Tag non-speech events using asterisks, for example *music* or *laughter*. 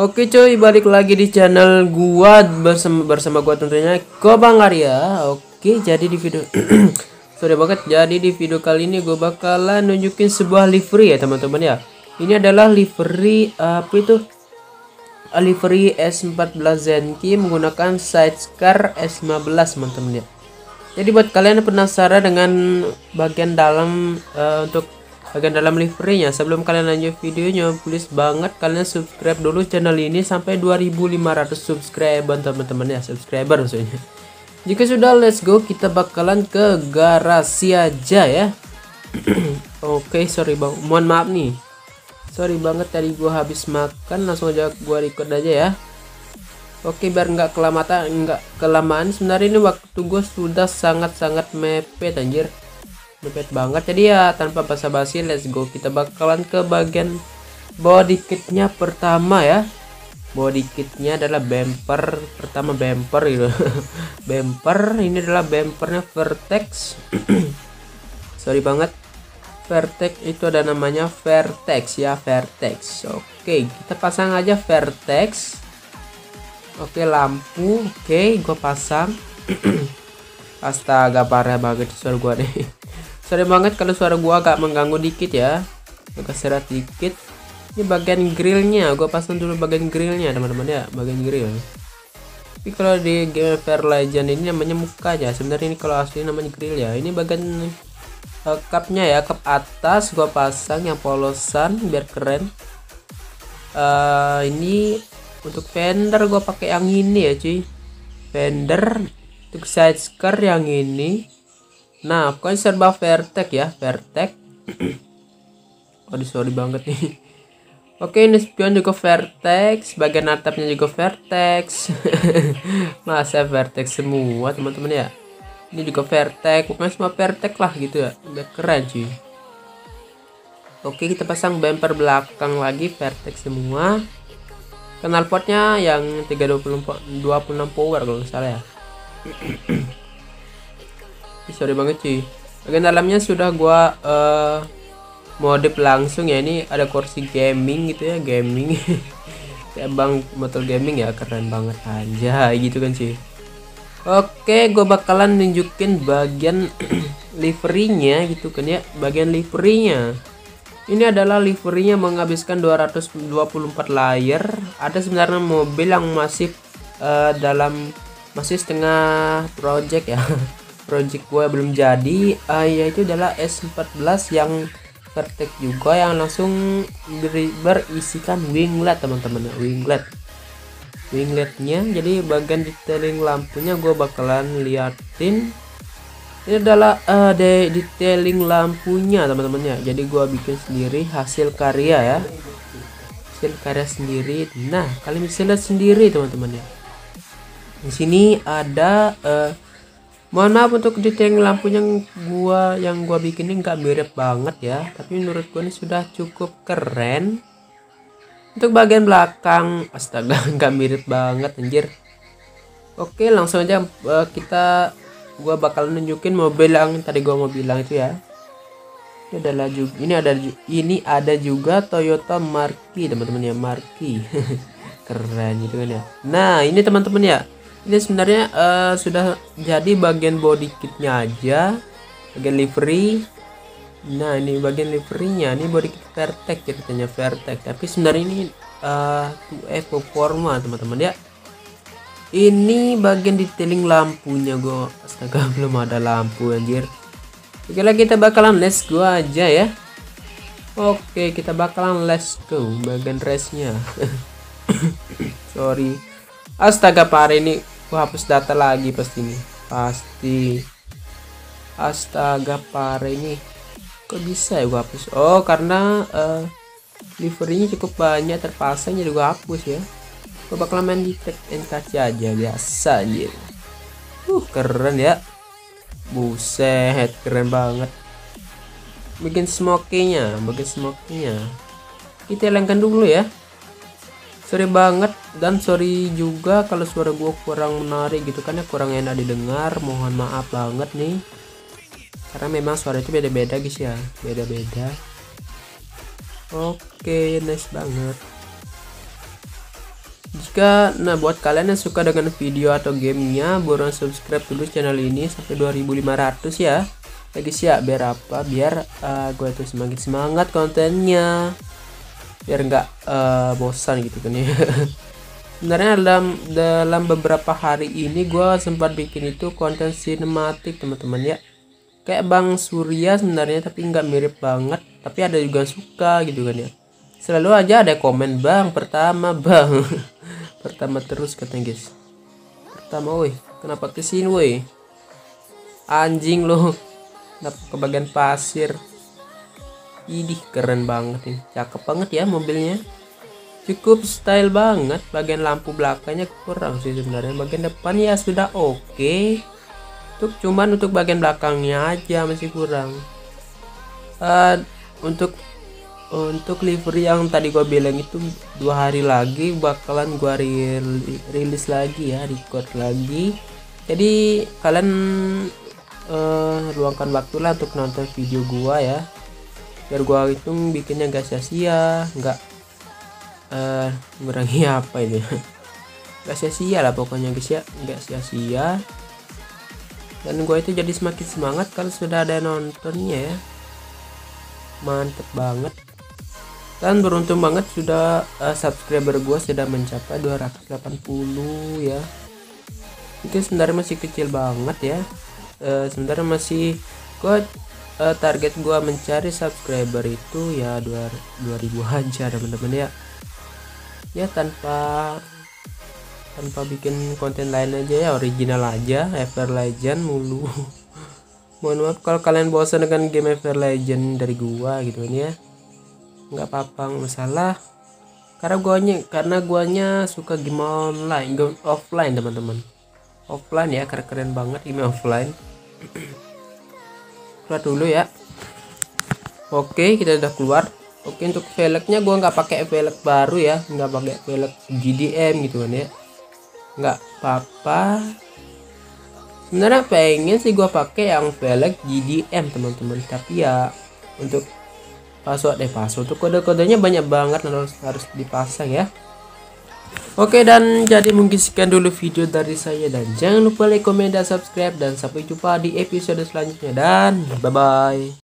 Oke cuy, balik lagi di channel gua bersama bersama gua tentunya Kobang Arya. Oke, jadi di video *clears throat* Sorry banget, jadi di video kali ini gua bakalan nunjukin sebuah livery ya teman-teman ya. Ini adalah livery apa itu? Livery S14 Zenki menggunakan sidecar S15 teman-teman ya. Jadi buat kalian yang penasaran dengan bagian dalam uh, untuk bagian dalam liverynya sebelum kalian lanjut videonya please banget kalian subscribe dulu channel ini sampai 2500 subscriber teman-teman ya subscriber maksudnya. Jika sudah let's go kita bakalan ke garasi aja ya. *clears throat* Oke okay, sorry bang mohon maaf nih. Sorry banget tadi gua habis makan langsung aja gua record aja ya. Oke biar nggak kelamaan nggak kelamaan. Sebenarnya ini waktu gue sudah sangat-sangat mepet anjir mepet banget. Jadi ya tanpa basa-basi let's go. Kita bakalan ke bagian body kitnya pertama ya. Body kitnya adalah bumper. Pertama bumper gitu. *laughs* Bumper. Ini adalah bumpernya Vertex. *clears throat* Sorry banget. Vertex itu ada namanya Vertex ya Vertex. Oke kita pasang aja Vertex. Oke lampu. Oke gue pasang. *clears throat* Astaga parah banget suara gua nih *laughs* sorry banget kalau suara gua agak mengganggu dikit ya. Agak serat dikit. Ini bagian grillnya. Gua pasang dulu bagian grillnya teman-teman ya. Bagian grill. Tapi kalau di game Fair Legend ini namanya muka aja. Sebenarnya ini kalau asli namanya grill ya. Ini bagian uh, cupnya ya. Cup atas gua pasang yang polosan biar keren. Uh, ini untuk fender gua pakai yang ini ya cuy. Fender untuk side skirt yang ini Nah, pokoknya serba Vertex ya, Vertex. Waduh, sorry banget nih. Oke, ini spion juga Vertex, bagian atapnya juga Vertex. *laughs* Masa Vertex semua, teman-teman ya. Ini juga Vertex, pokoknya semua Vertex lah gitu ya. Udah keren cuy. Oke, kita pasang bumper belakang lagi Vertex semua. Knalpotnya yang 326 26 power kalau nggak salah ya. Sorry banget cuy. Bagian dalamnya sudah gua uh, modif langsung ya. Ini ada kursi gaming gitu ya gaming. Kayak *laughs* bang motor gaming ya keren banget aja gitu kan cuy. Oke gua bakalan nunjukin bagian *clears throat* liverynya gitu kan ya bagian liverynya. Ini adalah liverynya menghabiskan 224 layer ada sebenarnya mobil yang masih uh, dalam masih setengah project ya *laughs* project gue belum jadi uh, yaitu adalah S14 yang vertex juga yang langsung beri, berisikan winglet teman-teman. Winglet. Wingletnya jadi bagian detailing lampunya gue bakalan liatin. Ini adalah uh, de detailing lampunya teman-teman ya. Jadi gue bikin sendiri hasil karya ya. Hasil karya sendiri. Nah kalian bisa lihat sendiri teman-teman ya. Di sini ada uh, mohon maaf untuk detailing lampu yang gua yang gua bikin ini nggak mirip banget ya. Tapi menurut gua ini sudah cukup keren. Untuk bagian belakang astaga *laughs* nggak mirip banget anjir. Oke langsung aja uh, kita gua bakal nunjukin mobil yang tadi gua mau bilang itu ya. Ini adalah juga ini ada ini ada juga Toyota Marquis teman-teman ya Marquis *laughs* keren gitu kan ya. Nah ini teman-teman ya ini sebenarnya uh, sudah jadi bagian body kitnya aja. Bagian livery. Nah ini bagian liverynya. Ini body kit Vertex ceritanya Vertex tapi sebenarnya ini uh, 2F performa teman-teman ya. Ini bagian detailing lampunya gue astaga *laughs* belum ada lampu anjir. Oke lah kita bakalan let's go aja ya. Oke kita bakalan let's go bagian restnya *laughs* sorry. Astaga Pak ini hapus data lagi pasti ini pasti. Astaga Pak ini. Kok bisa ya gua hapus? Oh karena uh, liverynya cukup banyak terpasang jadi gua hapus ya. Gua bakal main di tag NKC aja biasa aja uh keren ya. Buset keren banget. Bikin smokinya bikin smokinya kita hilangkan dulu ya sorry banget dan sorry juga kalau suara gue kurang menarik gitu kan ya kurang enak didengar. Mohon maaf banget nih. Karena memang suara itu beda-beda guys ya. Beda-beda. Oke nice banget. Jika nah buat kalian yang suka dengan video atau gamenya buruan subscribe dulu channel ini sampai 2500 ya. Ya guys ya biar apa? Biar uh, gue tuh semakin semangat kontennya biar nggak uh, bosan gitu kan ya. *laughs* Sebenarnya dalam dalam beberapa hari ini gue sempat bikin itu konten sinematik teman-teman ya. Kayak Bang Surya sebenarnya tapi nggak mirip banget tapi ada juga suka gitu kan ya. Selalu aja ada komen bang pertama bang. *laughs* Pertama terus katanya guys. Pertama woi kenapa ke sini woi? Anjing loh. Kenapa ke bagian pasir idih keren banget nih cakep banget ya mobilnya. Cukup style banget. Bagian lampu belakangnya kurang sih sebenarnya. Bagian depan ya sudah oke. Okay. untuk cuman untuk bagian belakangnya aja masih kurang. Uh, untuk untuk livery yang tadi gue bilang itu dua hari lagi bakalan gue rilis lagi ya record lagi. Jadi kalian uh, luangkan waktu lah untuk nonton video gue ya biar gue itu bikinnya gak sia-sia nggak uh, ngurangi *laughs* apa ini. Gak sia-sia lah pokoknya guys ya. Nggak sia-sia dan gue itu jadi semakin semangat kalau sudah ada nontonnya ya. Mantep banget. Dan beruntung banget sudah uh, subscriber gue sudah mencapai 280 ya. Mungkin sebenarnya masih kecil banget ya. Uh, sebenarnya masih gue uh, target gue mencari subscriber itu ya 2000 aja teman-teman ya. Ya tanpa tanpa bikin konten lain aja ya original aja Ever Legend mulu. *laughs* Mohon maaf kalau kalian bosan dengan game Ever Legend dari gua gitu ya. Nggak apa-apa masalah. Karena guanya karena guanya suka game online game offline teman-teman. Offline ya keren keren banget game offline *clears throat* keluar dulu ya. Oke kita udah keluar. Oke untuk velgnya gua nggak pakai velg baru ya. Nggak pakai velg GDM gitu kan ya. Nggak apa-apa. Sebenarnya pengen sih gua pakai yang velg GDM teman-teman. Tapi ya untuk password deh password. Untuk kode-kodenya banyak banget harus harus dipasang ya Oke dan jadi mungkin sekian dulu video dari saya. Dan jangan lupa like, komen, dan subscribe. Dan sampai jumpa di episode selanjutnya. Dan bye bye.